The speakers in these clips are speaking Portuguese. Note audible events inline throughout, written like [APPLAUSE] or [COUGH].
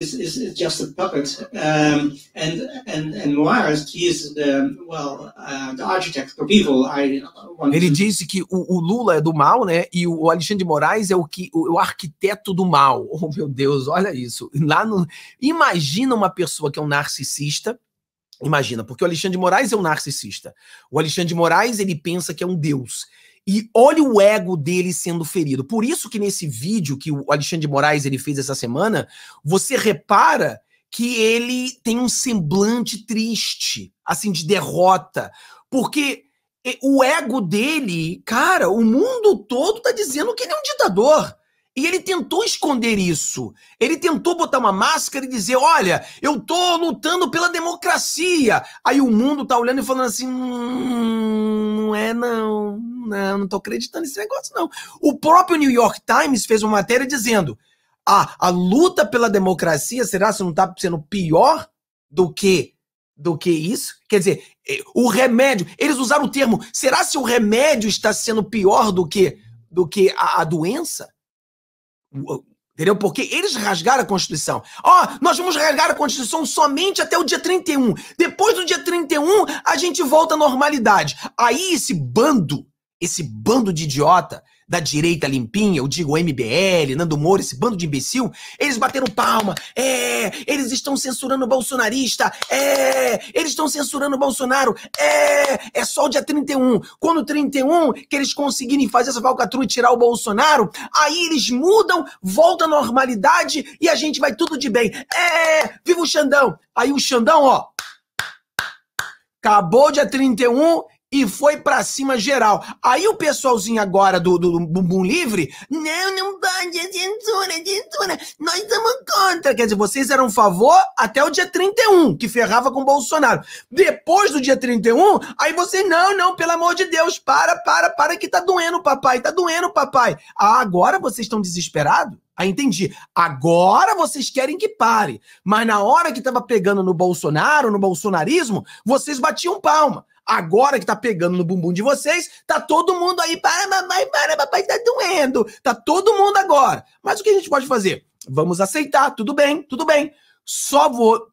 is, is just a puppet. Um, and and and Moires, he is the well, uh, the architect evil. I want Ele disse que o, o Lula é do mal, né? E o Alexandre de Moraes é o que o, o arquiteto do mal. [LAUGHS] Oh, meu Deus, olha isso. Lá no, imagina uma pessoa que é um narcisista. Imagina, porque o Alexandre de Moraes é um narcisista. O Alexandre de Moraes, ele pensa que é um deus. E olha o ego dele sendo ferido. Por isso que nesse vídeo que o Alexandre de Moraes ele fez essa semana, você repara que ele tem um semblante triste, assim, de derrota. Porque o ego dele, cara, o mundo todo tá dizendo que ele é um ditador. E ele tentou esconder isso. Ele tentou botar uma máscara e dizer: olha, eu tô lutando pela democracia. Aí o mundo tá olhando e falando assim: hum, não é, não. Não, não tô acreditando nesse negócio, não. O próprio New York Times fez uma matéria dizendo: ah, a luta pela democracia, será que não tá sendo pior do que do que isso? Quer dizer, eh, o remédio, eles usaram o termo, será se o remédio está sendo pior do que do que a, a doença? Entendeu? Porque eles rasgaram a Constituição. Ó, nós vamos rasgar a Constituição somente até o dia 31. Depois do dia 31, a gente volta à normalidade. Aí esse bando, esse bando de idiota da direita limpinha, eu digo MBL, Nando Moura, esse bando de imbecil, eles bateram palma. É, eles estão censurando o bolsonarista. É, eles estão censurando o Bolsonaro. É, é só o dia 31. Quando 31 que eles conseguirem fazer essa falcatrua e tirar o Bolsonaro, aí eles mudam, volta à normalidade e a gente vai tudo de bem. É, viva o Xandão. Aí o Xandão, ó, acabou dia 31 e foi pra cima geral. Aí o pessoalzinho agora do, do, do Bumbum Livre, não, não pode, é censura, é censura, nós estamos contra. Quer dizer, vocês eram a favor até o dia 31, que ferrava com o Bolsonaro. Depois do dia 31, aí você, não, não, pelo amor de Deus, para, para, para que tá doendo, papai, tá doendo, papai. Ah, agora vocês estão desesperados? Ah, entendi. Agora vocês querem que pare. Mas na hora que tava pegando no Bolsonaro, no bolsonarismo, vocês batiam palma. Agora que tá pegando no bumbum de vocês, tá todo mundo aí, para, mamãe, para, papai, tá doendo. Tá todo mundo agora. Mas o que a gente pode fazer? Vamos aceitar, tudo bem, tudo bem. Só vou.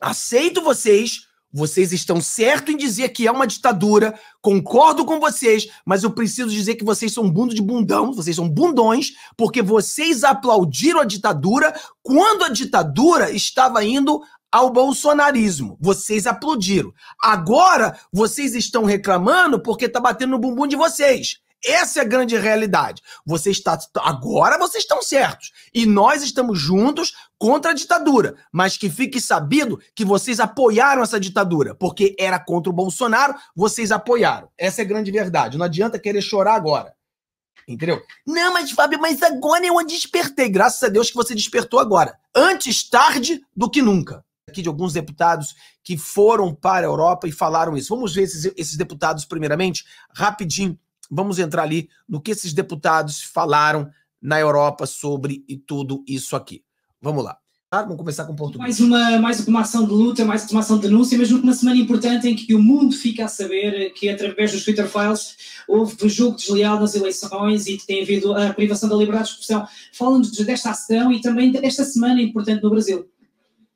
Aceito vocês. Vocês estão certo em dizer que é uma ditadura. Concordo com vocês, mas eu preciso dizer que vocês são um bundo de bundão, vocês são bundões, porque vocês aplaudiram a ditadura quando a ditadura estava indo ao bolsonarismo. Vocês aplaudiram. Agora vocês estão reclamando porque tá batendo no bumbum de vocês. Essa é a grande realidade. Você está agora vocês estão certos e nós estamos juntos contra a ditadura, mas que fique sabido que vocês apoiaram essa ditadura, porque era contra o Bolsonaro, vocês apoiaram. Essa é a grande verdade. Não adianta querer chorar agora. Entendeu? Não, mas Fábio, mas agora eu despertei. Graças a Deus que você despertou agora. Antes tarde do que nunca. Aqui de alguns deputados que foram para a Europa e falaram isso. Vamos ver esses, esses deputados primeiramente, rapidinho. Vamos entrar ali no que esses deputados falaram na Europa sobre e tudo isso aqui. Vamos lá. Tá? Vamos começar com português. Mais uma, mais uma ação de luta, mais uma ação de denúncia, mas numa semana importante em que o mundo fica a saber que, através dos Twitter Files, houve jogo desleal nas eleições e que tem havido a privação da liberdade de expressão. Fala-nos desta ação e também desta semana importante no Brasil.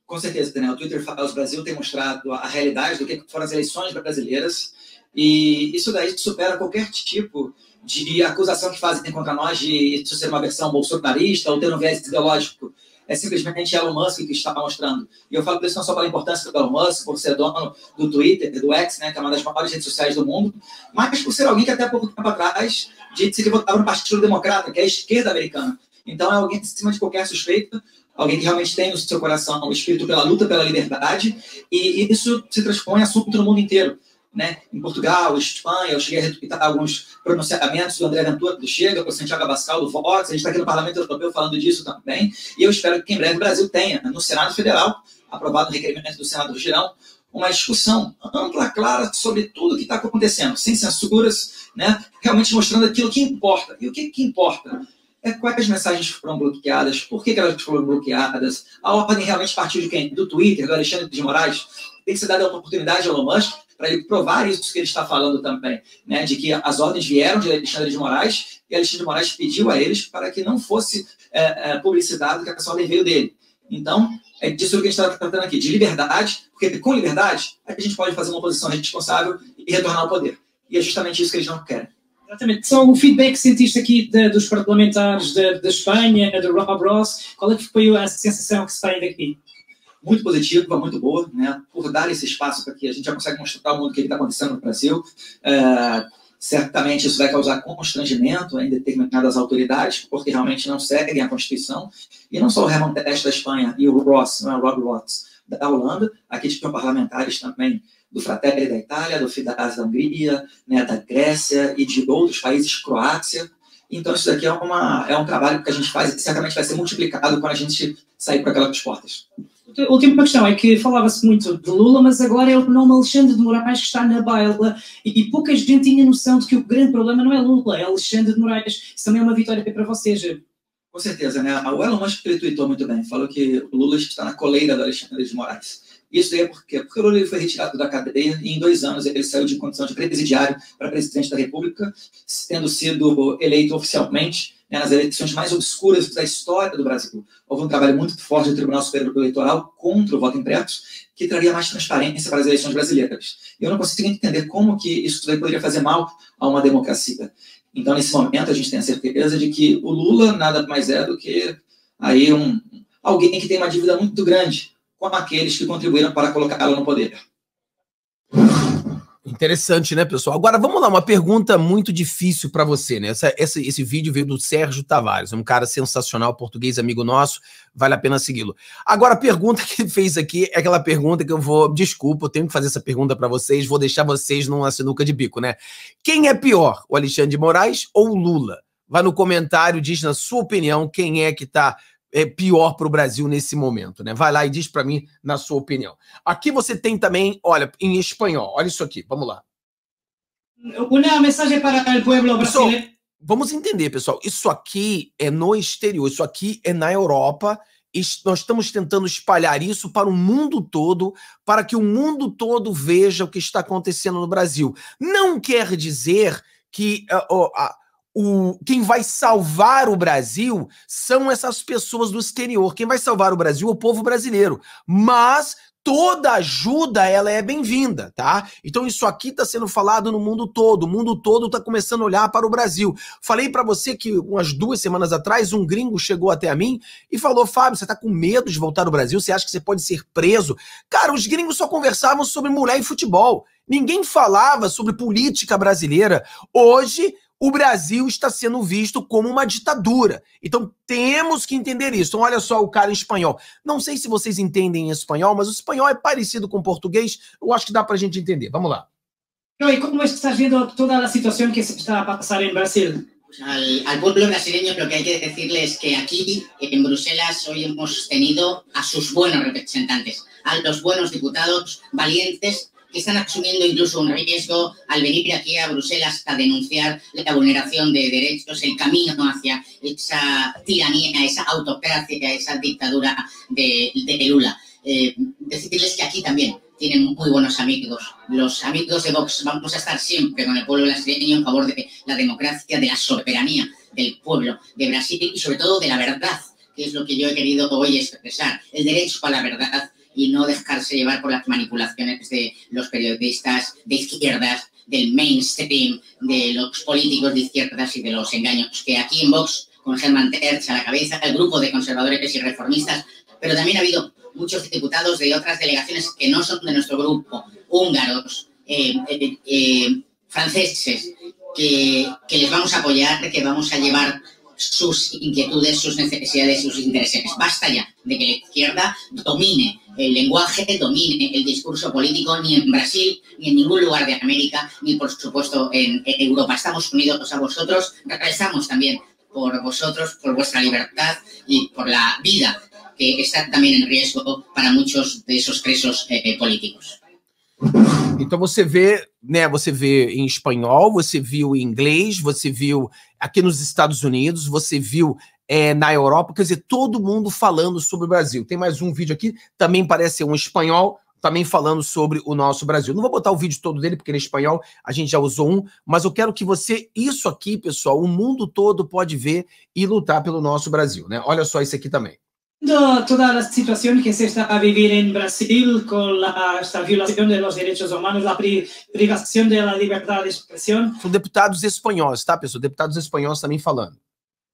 Com certeza, Daniel. O Twitter Files Brasil tem mostrado a realidade do que foram as eleições brasileiras e isso daí supera qualquer tipo de acusação que fazem contra nós de isso ser uma versão bolsonarista ou ter um viés ideológico. É simplesmente Elon Musk que está mostrando. E eu falo isso não só pela importância do Elon Musk, por ser dono do Twitter, do X, né, que é uma das maiores redes sociais do mundo, mas por ser alguém que até pouco tempo atrás disse que votava no Partido Democrata, que é a esquerda americana. Então é alguém acima de qualquer suspeita, alguém que realmente tem no seu coração o espírito pela luta pela liberdade, e isso se transpõe em assunto no mundo inteiro. Né? Em Portugal, Espanha, eu cheguei a retweetar alguns pronunciamentos do André Ventura, do Chega, do Santiago Abascal, do Vox, a gente está aqui no Parlamento Europeu falando disso também, e eu espero que em breve o Brasil tenha, no Senado Federal, aprovado o requerimento do Senado do Girão, uma discussão ampla, clara, sobre tudo o que está acontecendo, sem censuras, né? realmente mostrando aquilo que importa. E o que, que importa? É quais mensagens foram bloqueadas, por que, que elas foram bloqueadas, a ordem realmente partiu de quem? Do Twitter, do Alexandre de Moraes? Tem que ser dada uma oportunidade ao Elon Musk para ele provar isso que ele está falando também, né? de que as ordens vieram de Alexandre de Moraes e Alexandre de Moraes pediu a eles para que não fosse é, é, publicidade que essa ordem veio dele. Então, É disso que a gente está tratando aqui, de liberdade, porque com liberdade a gente pode fazer uma oposição responsável e retornar ao poder. E é justamente isso que eles não querem. Exatamente. Só o feedback que sentiste aqui de, dos parlamentares da Espanha, do Rob Ross, qual é que foi a sensação que se tem daqui? Muito positiva, muito boa, né? Por dar esse espaço para que a gente já consegue mostrar ao mundo o que está acontecendo no Brasil. É, certamente isso vai causar constrangimento em determinadas autoridades, porque realmente não seguem a Constituição. E não só o Herman Teste da Espanha e o Ross, não é, o Rob Ross da Holanda, aqui tinham parlamentares também do Fratelli da Itália, do Fidesz da Hungria, né, da Grécia e de outros países, Croácia. Então, isso daqui é, uma, é um trabalho que a gente faz e certamente vai ser multiplicado quando a gente sair para aquelas portas. Última questão é que falava-se muito de Lula, mas agora é o nome Alexandre de Moraes que está na baila e, e pouca gente tinha noção de que o grande problema não é Lula, é Alexandre de Moraes. Isso também é uma vitória para vocês. Com certeza, né? O Elon Musk tweetou muito bem, falou que o Lula está na coleira do Alexandre de Moraes. Isso é porque, porque o Lula foi retirado da cadeia e em dois anos ele saiu de condição de presidiário para presidente da República, tendo sido eleito oficialmente né, nas eleições mais obscuras da história do Brasil. Houve um trabalho muito forte do Tribunal Superior Eleitoral contra o voto impresso, que traria mais transparência para as eleições brasileiras. Eu não consigo entender como que isso poderia fazer mal a uma democracia. Então, nesse momento, a gente tem a certeza de que o Lula nada mais é do que aí um, alguém que tem uma dívida muito grande com aqueles que contribuíram para colocá-lo no poder. Interessante, né, pessoal? Agora vamos lá, uma pergunta muito difícil para você, né? Essa, esse, esse vídeo veio do Sérgio Tavares, um cara sensacional, português, amigo nosso, vale a pena segui-lo. Agora, a pergunta [LAUGHS] que ele fez aqui é aquela pergunta que eu vou. Desculpa, eu tenho que fazer essa pergunta para vocês, vou deixar vocês numa sinuca de bico, né? Quem é pior, o Alexandre de Moraes ou o Lula? Vai no comentário, diz na sua opinião quem é que tá é, pior para o Brasil nesse momento, né? Vai lá e diz para mim na sua opinião. Aqui você tem também, olha, em espanhol. Olha isso aqui, vamos lá. Uma mensagem para o povo brasileiro. Vamos entender, pessoal. Isso aqui é no exterior, isso aqui é na Europa. Nós estamos tentando espalhar isso para o mundo todo, para que o mundo todo veja o que está acontecendo no Brasil. Não quer dizer que uh, uh, uh, o, quem vai salvar o Brasil são essas pessoas do exterior. Quem vai salvar o Brasil é o povo brasileiro. Mas toda ajuda ela é bem-vinda, tá? Então isso aqui está sendo falado no mundo todo. O mundo todo está começando a olhar para o Brasil. Falei para você que umas duas semanas atrás um gringo chegou até a mim e falou: Fábio, você está com medo de voltar ao Brasil? Você acha que você pode ser preso? Cara, os gringos só conversavam sobre mulher e futebol. Ninguém falava sobre política brasileira. Hoje o Brasil está sendo visto como uma ditadura. Então temos que entender isso. Então, olha só o cara em espanhol. Não sei se vocês entendem em espanhol, mas o espanhol é parecido com o português. Eu acho que dá para a gente entender. Vamos lá. E como estás vendo toda a situação que se está a passar em Brasil? Al, al, pueblo brasileño lo que hay que decirles es que aquí en Bruselas hoy hemos tenido a sus buenos representantes, a los buenos diputados valientes que están asumiendo incluso un riesgo al venir aquí a Bruselas a denunciar la vulneración de derechos, el camino hacia esa tiranía, esa autocracia, esa dictadura de, de Lula. Eh, decirles que aquí también tienen muy buenos amigos. Los amigos de Vox vamos a estar siempre con el pueblo brasileño en favor de la democracia, de la soberanía del pueblo de Brasil y sobre todo de la verdad, que es lo que yo he querido hoy expresar. El derecho a la verdad y no dejarse llevar por las manipulaciones de los periodistas de izquierdas, del mainstream, de los políticos de izquierdas y de los engaños. Que aquí en Vox, con Germán Terch a la cabeza, el grupo de conservadores y reformistas, pero también ha habido muchos diputados de otras delegaciones que no son de nuestro grupo, húngaros, eh, eh, eh, franceses, que, que les vamos a apoyar, que vamos a llevar sus inquietudes, sus necesidades, sus intereses. Basta ya de que la izquierda domine el lenguaje, domine el discurso político ni en Brasil, ni en ningún lugar de América, ni por supuesto en, Europa. Estamos unidos a vosotros, rezamos también por vosotros, por vuestra libertad y por la vida que está también en riesgo para muchos de esos presos eh, políticos. Então você vê, né? Você vê em espanhol, você viu em inglês, você viu aqui nos Estados Unidos, você viu é, na Europa, quer dizer, todo mundo falando sobre o Brasil. Tem mais um vídeo aqui, também parece um espanhol, também falando sobre o nosso Brasil. Não vou botar o vídeo todo dele, porque ele é espanhol, a gente já usou um, mas eu quero que você, isso aqui, pessoal, o mundo todo pode ver e lutar pelo nosso Brasil, né? Olha só esse aqui também. Toda la situación que se está a vivir en Brasil con la, esta violación de los derechos humanos, la pri- privación de la libertad de expresión, São deputados espanhóis, tá, pessoal? Deputados espanhóis também falando.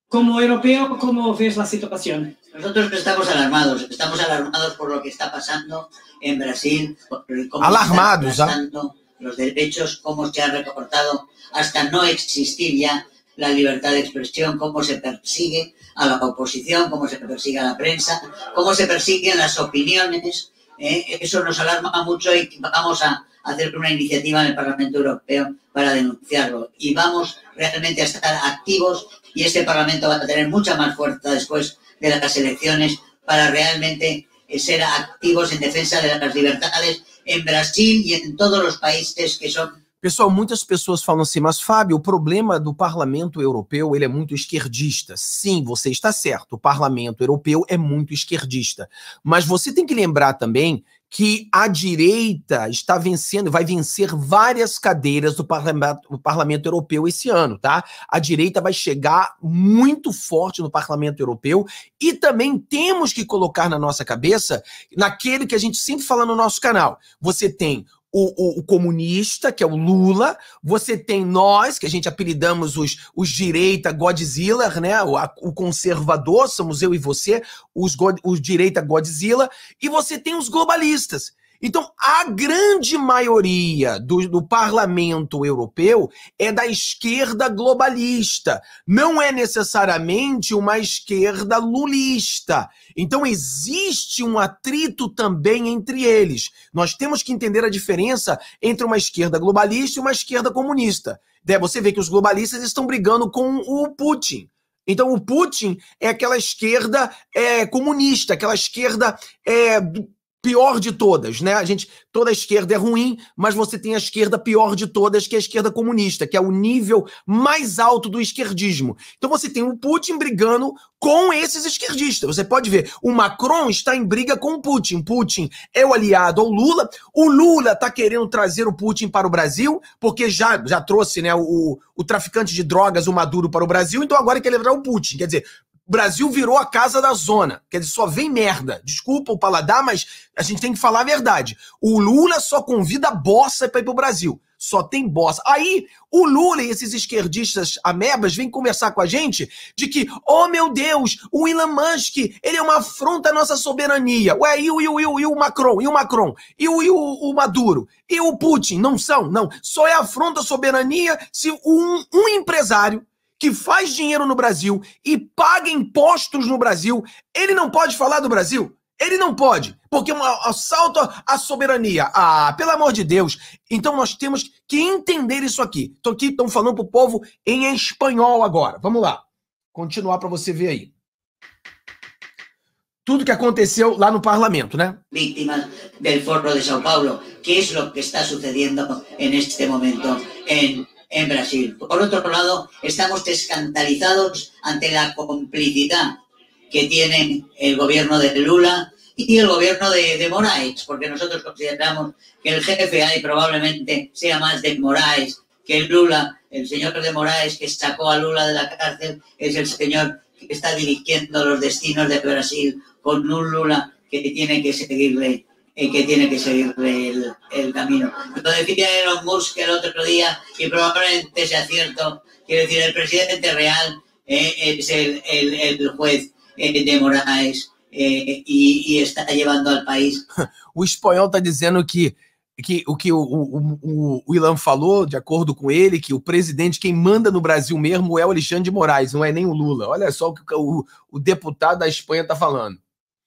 como europeo, ¿cómo ves la situación? Nosotros estamos alarmados, estamos alarmados por lo que está pasando en Brasil, por cómo Alarmados, se están recortando los derechos, cómo se ha recortado hasta no existir ya la libertad de expresión, cómo se persigue a la oposición, cómo se persigue a la prensa, cómo se persiguen las opiniones. ¿eh? Eso nos alarma mucho y vamos a hacer una iniciativa en el Parlamento Europeo para denunciarlo. Y vamos realmente a estar activos y este Parlamento va a tener mucha más fuerza después de las elecciones para realmente eh, ser activos en defensa de las libertades en Brasil y en todos los países que son Pessoal, muitas pessoas falam assim, mas Fábio, o problema do parlamento europeu ele é muito esquerdista. Sim, você está certo, o parlamento europeu é muito esquerdista. Mas você tem que lembrar também que a direita está vencendo, vai vencer várias cadeiras do parlamento, do parlamento europeu esse ano, tá? A direita vai chegar muito forte no parlamento europeu e também temos que colocar na nossa cabeça naquele que a gente sempre fala no nosso canal. Você tem o, o, o, comunista, que é o Lula, você tem nós, que a gente apelidamos os, os direita Godzilla, né? O, a, o conservador, somos eu e você, os, os direita Godzilla, e você tem os globalistas. Então, a grande maioria do, do, parlamento europeu é da esquerda globalista, não é necessariamente uma esquerda lulista. Então, existe um atrito também entre eles. Nós temos que entender a diferença entre uma esquerda globalista e uma esquerda comunista. Você vê que os globalistas estão brigando com o Putin. Então, o Putin é aquela esquerda é, comunista, aquela esquerda é, pior de todas, né? A gente, toda a esquerda é ruim, mas você tem a esquerda pior de todas, que é a esquerda comunista, que é o nível mais alto do esquerdismo. Então você tem o Putin brigando com esses esquerdistas. Você pode ver, o Macron está em briga com o Putin. Putin é o aliado ao Lula. O Lula está querendo trazer o Putin para o Brasil, porque já, já trouxe né, o, o traficante de drogas, o Maduro, para o Brasil, então agora quer levar o Putin. Quer dizer, o Brasil virou a casa da zona. Quer dizer, só vem merda. Desculpa o paladar, mas a gente tem que falar a verdade. O Lula só convida bossa para ir pro Brasil. Só tem bossa. Aí, o Lula e esses esquerdistas amebas vêm conversar com a gente de que, oh meu Deus, o Elon Musk, ele é uma afronta à nossa soberania. Ué, e o, e o, e o, e o Macron? E o Macron? E o, e o, o Maduro? E o Putin? Não são? Não. Só é afronta à soberania se um, um empresário que faz dinheiro no Brasil e paga impostos no Brasil, ele não pode falar do Brasil? Ele não pode, porque é um assalto à soberania. Ah, pelo amor de Deus. Então nós temos que entender isso aqui. Estou aqui, estão falando para o povo em espanhol agora. Vamos lá. Continuar para você ver aí. Tudo que aconteceu lá no parlamento, né? Vítimas del Foro de São Paulo. Que é o que está sucedendo neste momento em en Brasil. Por otro lado, estamos escandalizados ante la complicidad que tienen el gobierno de Lula y el gobierno de, de, Moraes, porque nosotros consideramos que el jefe ahí probablemente sea más de Moraes que Lula. El señor de Moraes que sacó a Lula de la cárcel es el señor que está dirigiendo los destinos de Brasil con un Lula que tiene que seguirle eh, que tiene que seguir el, el, camino. Lo decía Elon Musk el otro día y probablemente sea cierto. Quiero decir, el presidente real eh, es el, el, el juez eh, de Moraes y, y, está llevando al país. [LAUGHS] o espanhol está dizendo que que o que o, o, o Ilan falou, de acordo com ele, que o presidente, quem manda no Brasil mesmo é o Alexandre de Moraes, não é nem o Lula. Olha só o que o, o deputado da Espanha está falando.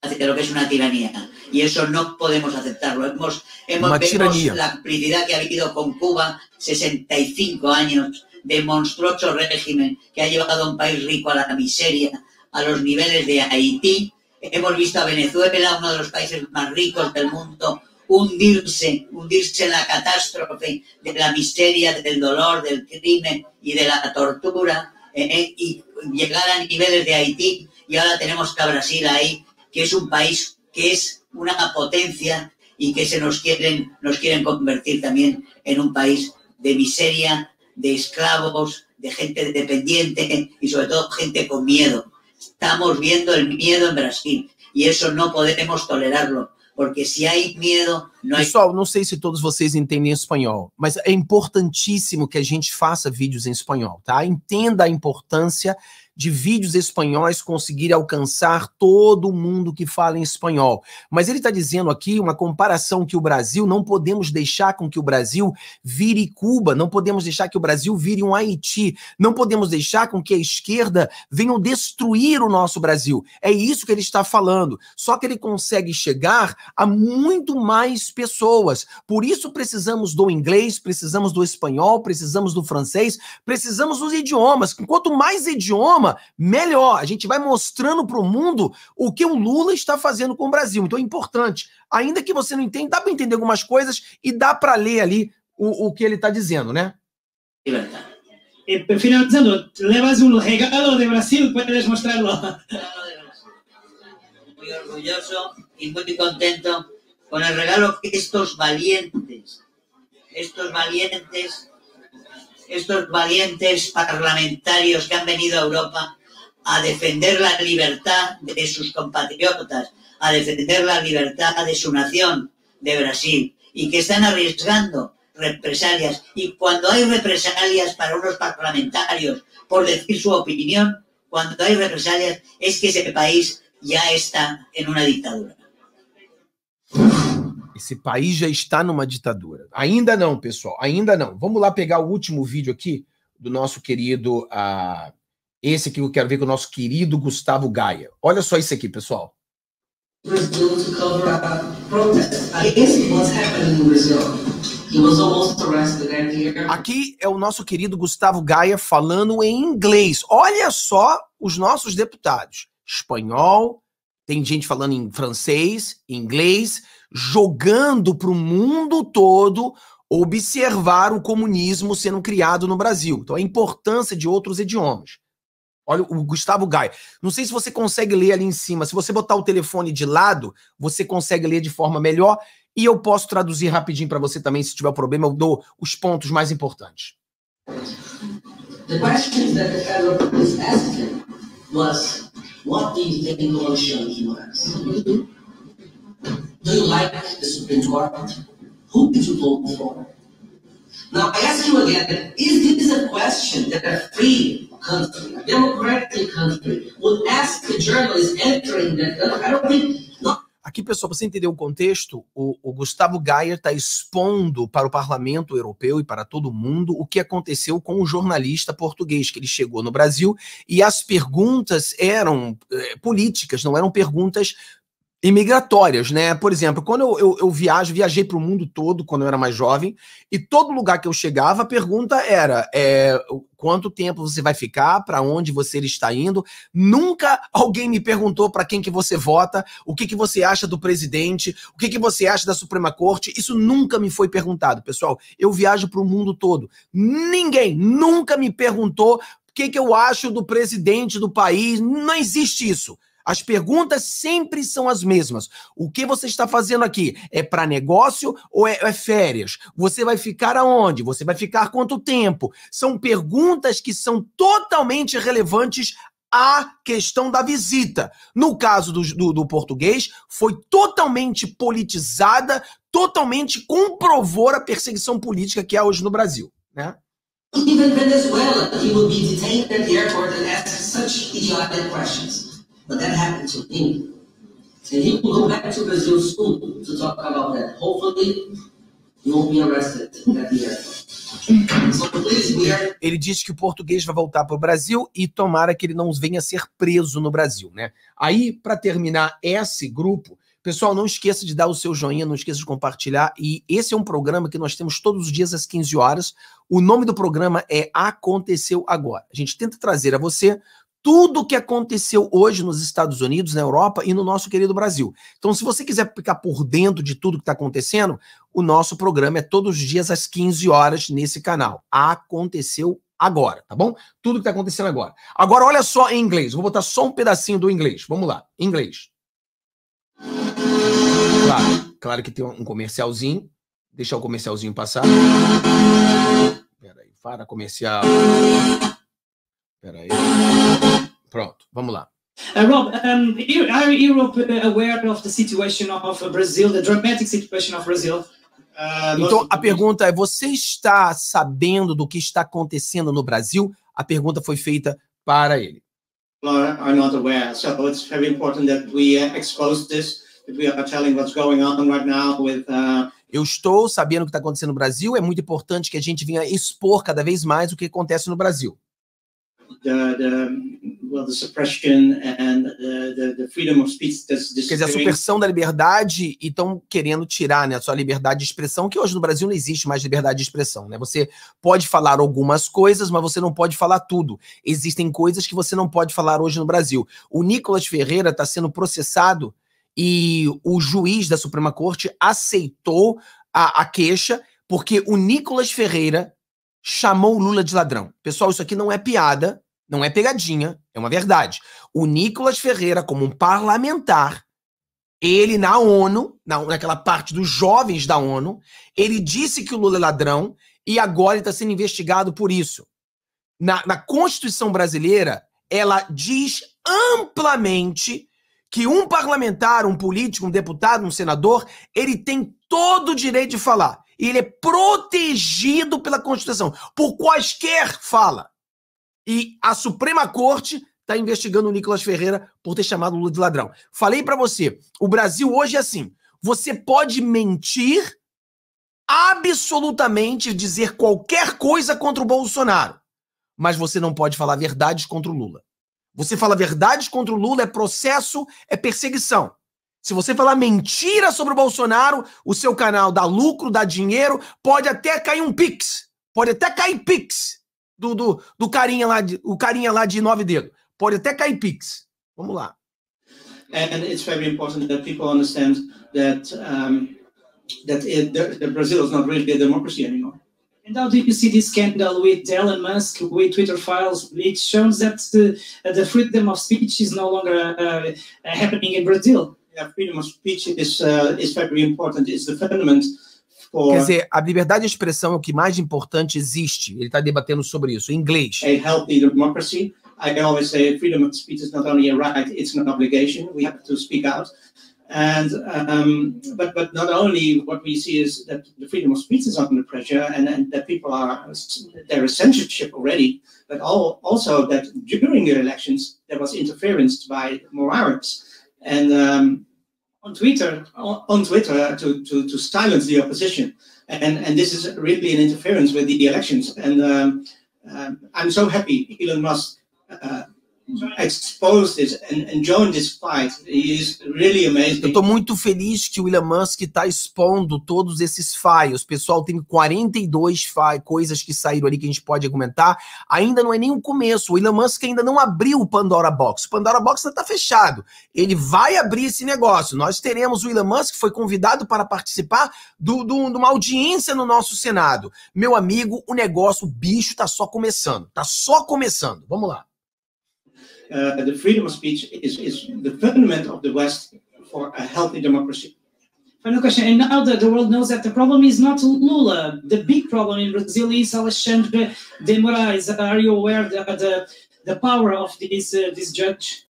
De lo que es una tiranía. Y eso no podemos aceptarlo. Hemos, hemos vemos la complicidad que ha habido con Cuba, 65 años de monstruoso régimen que ha llevado a un país rico a la miseria, a los niveles de Haití. Hemos visto a Venezuela, uno de los países más ricos del mundo, hundirse, hundirse en la catástrofe de la miseria, del dolor, del crimen y de la tortura, eh, y llegar a niveles de Haití. Y ahora tenemos que a Brasil ahí que es un país que es una potencia y que se nos quieren, nos quieren convertir también en un país de miseria, de esclavos, de gente dependiente y sobre todo gente con miedo. Estamos viendo el miedo en Brasil. y eso no podemos tolerarlo, porque si hay miedo, no hay Pessoal, não sei se todos vocês entendem espanhol, mas é importantíssimo que a gente faça vídeos em espanhol, tá? Entenda a importância de vídeos espanhóis conseguirem alcançar todo mundo que fala em espanhol. Mas ele está dizendo aqui uma comparação que o Brasil, não podemos deixar com que o Brasil vire Cuba, não podemos deixar que o Brasil vire um Haiti, não podemos deixar com que a esquerda venha destruir o nosso Brasil. É isso que ele está falando. Só que ele consegue chegar a muito mais pessoas. Por isso precisamos do inglês, precisamos do espanhol, precisamos do francês, precisamos dos idiomas. Quanto mais idioma, melhor. A gente vai mostrando para o mundo o que o Lula está fazendo com o Brasil. Então é importante. Ainda que você não entenda, dá para entender algumas coisas e dá para ler ali o, o que ele está dizendo, né? Eh, finalizando, levas un regalo de Brasil, puedes mostrarlo. Muy orgulloso y muy contento con el regalo que estos valientes, estos valientes, estos valientes parlamentarios que han venido a Europa a defender la libertad de sus compatriotas, a defender la libertad de su nación, de Brasil, y que están arriesgando represalias. Y cuando hay represalias para unos parlamentarios por decir su opinión, cuando hay represalias es que ese país ya está en una dictadura. Esse país já está numa ditadura. Ainda não, pessoal, ainda não. Vamos lá pegar o último vídeo aqui do nosso querido. ah, esse aqui eu quero ver com o nosso querido Gustavo Gaia. Olha só isso aqui, pessoal. Brazil to cover a protest against what's happening in Brazil. He was almost arrested that year. Aqui é o nosso querido Gustavo Gaia falando em inglês. Olha só os nossos deputados. Espanhol, tem gente falando em francês, inglês, jogando para o mundo todo observar o comunismo sendo criado no Brasil. Então a importância de outros idiomas. Olha o Gustavo Gaia. Não sei se você consegue ler ali em cima. Se você botar o telefone de lado, você consegue ler de forma melhor. E eu posso traduzir rapidinho para você também, se tiver problema, eu dou os pontos mais importantes. The questions that the federal police asked him was, what do you think coalition was? Do you like the Supreme Court? Who did you vote for? Now I ask you again, is this a question that a free country, a democratic country, would ask the journalist entering that country? I don't think Aqui, pessoal, você entender o contexto, o, o Gustavo Gaia está expondo para o parlamento europeu e para todo mundo o que aconteceu com o jornalista português, que ele chegou no Brasil e as perguntas eram eh, políticas, não eram perguntas imigratórias, né? Por exemplo, quando eu, eu, eu viajo, viajei para o mundo todo quando eu era mais jovem, e todo lugar que eu chegava, a pergunta era: é, quanto tempo você vai ficar, para onde você está indo? Nunca alguém me perguntou para quem que você vota, o que, que você acha do presidente, o que, que você acha da Suprema Corte. Isso nunca me foi perguntado, pessoal. Eu viajo para o mundo todo. Ninguém nunca me perguntou o que, que eu acho do presidente do país. Não existe isso. As perguntas sempre são as mesmas. O que você está fazendo aqui? É para negócio ou é, é férias? Você vai ficar aonde? Você vai ficar quanto tempo? São perguntas que são totalmente relevantes à questão da visita. No caso do, do, do português, foi totalmente politizada, totalmente comprovou a perseguição política que há hoje no Brasil. Né? Even Venezuela, he would be detained at the airport and asked such idiotic questions. But that happened to him. And he will go back to Brazil soon to talk about that. Hopefully, he won't be arrested at the airport. Ele diz que o português vai voltar para o Brasil e tomara que ele não venha ser preso no Brasil, né? Aí, para terminar esse grupo, pessoal, não esqueça de dar o seu joinha, não esqueça de compartilhar. E esse é um programa que nós temos todos os dias às 15 horas. O nome do programa é Aconteceu Agora. A gente tenta trazer a você tudo o que aconteceu hoje nos Estados Unidos, na Europa e no nosso querido Brasil. Então, se você quiser ficar por dentro de tudo que está acontecendo, o nosso programa é todos os dias às 15 horas nesse canal. Aconteceu agora, tá bom? Tudo que está acontecendo agora. Agora, olha só em inglês. Vou botar só um pedacinho do inglês. Vamos lá, inglês. Claro, claro que tem um comercialzinho. Deixa o comercialzinho passar. Peraí, para comercial. Peraí. Pronto, vamos lá. Uh, Rob, um, are Europe uh, aware of the situation of Brazil, the dramatic situation of Brazil? Uh, Então a the- pergunta é: você está sabendo do que está acontecendo no Brasil? A pergunta foi feita para ele. are are not aware. So it's very important that we uh, expose this, that we are telling what's going on right now with uh, Eu estou sabendo o que está acontecendo no Brasil. É muito importante que a gente venha expor cada vez mais o que acontece no Brasil. The, the well the suppression and the, the, freedom of speech that's Quer dizer, a supressão da liberdade e estão querendo tirar né, a sua liberdade de expressão, que hoje no Brasil não existe mais liberdade de expressão. Né? Você pode falar algumas coisas, mas você não pode falar tudo. Existem coisas que você não pode falar hoje no Brasil. O Nicolas Ferreira está sendo processado e o juiz da Suprema Corte aceitou a, a queixa porque o Nicolas Ferreira chamou o Lula de ladrão. Pessoal, isso aqui não é piada, não é pegadinha, é uma verdade. O Nicolas Ferreira, como um parlamentar, ele na ONU, na, naquela parte dos jovens da ONU, ele disse que o Lula é ladrão e agora ele está sendo investigado por isso. Na, na Constituição brasileira, ela diz amplamente que um parlamentar, um político, um deputado, um senador, ele tem todo o direito de falar. E ele é protegido pela Constituição, por quaisquer fala. E a Suprema Corte está investigando o Nicolas Ferreira por ter chamado Lula de ladrão. Falei para você, o Brasil hoje é assim: você pode mentir absolutamente, dizer qualquer coisa contra o Bolsonaro, mas você não pode falar verdades contra o Lula. Você fala verdades contra o Lula é processo, é perseguição. Se você falar mentira sobre o Bolsonaro, o seu canal dá lucro, dá dinheiro, pode até cair um pix. Pode até cair pix do, do, do carinha lá de, o carinha lá de nove dedos. Pode até cair pix. Vamos lá. and it's very important that people understand that um, that it, the, the Brazil is not really a democracy anymore. And how do you see this scandal with Elon Musk, with Twitter files? It shows that the, uh, the freedom of speech is no longer uh, uh, happening in Brazil. Yeah, freedom of speech is uh, is very important. It's the fundament Quer dizer, a liberdade de expressão é o que mais importante existe. Ele está debatendo sobre isso em inglês. a healthy democracy. I always say freedom of speech is not only a right; it's an obligation. We have to speak out. And um, but but not only what we see is that the freedom of speech is under pressure, and, and that people are there is censorship already, but all, also that during the elections there was interference by Morales and um, On Twitter, on, Twitter to, to, to silence the opposition, and and this is really an interference with the elections. And um, um, I'm so happy Elon Musk uh, Eu estou muito feliz que o Elon Musk está expondo todos esses files. Pessoal, tem 42 fi- coisas que saíram ali que a gente pode argumentar. Ainda não é nem o começo. O Elon Musk ainda não abriu o Pandora Box. O Pandora Box ainda está fechado. Ele vai abrir esse negócio. Nós teremos o Elon Musk, que foi convidado para participar do, do- de uma audiência no nosso Senado. Meu amigo, o negócio, o bicho está só começando. Está só começando. Vamos lá. Uh, the freedom of speech is, is the fundament of the West for a healthy democracy. final question. And now that the world knows that the problem is not Lula. The big problem in Brazil is Alexandre de Moraes. Are you aware of the, the, the power of this, uh, this judge?